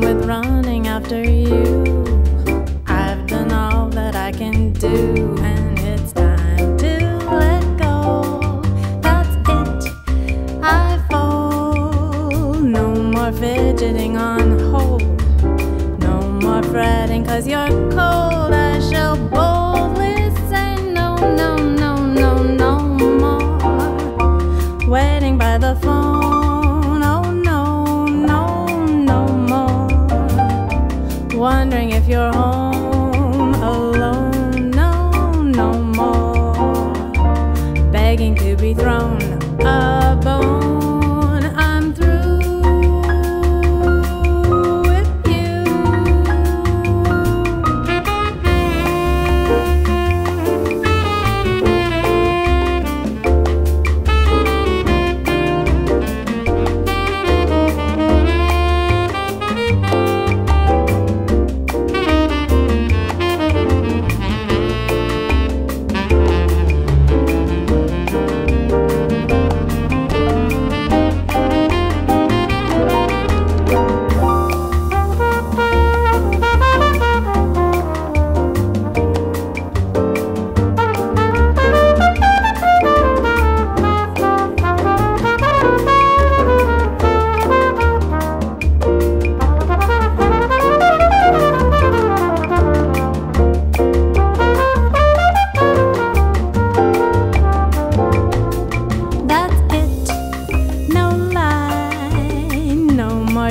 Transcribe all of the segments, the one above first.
with running after you. I've done all that I can do, and it's time to let go. That's it, I fall. No more fidgeting on hold, no more fretting, cause you're cold. I shall bowl. you're home alone, no, no more, begging to be thrown. Up.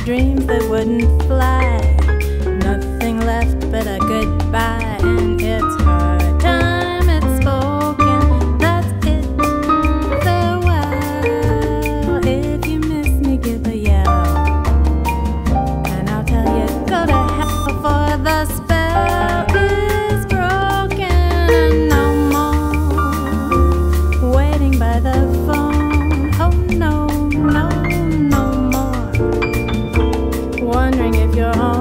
dreams that wouldn't fly. Nothing left but a goodbye. Home.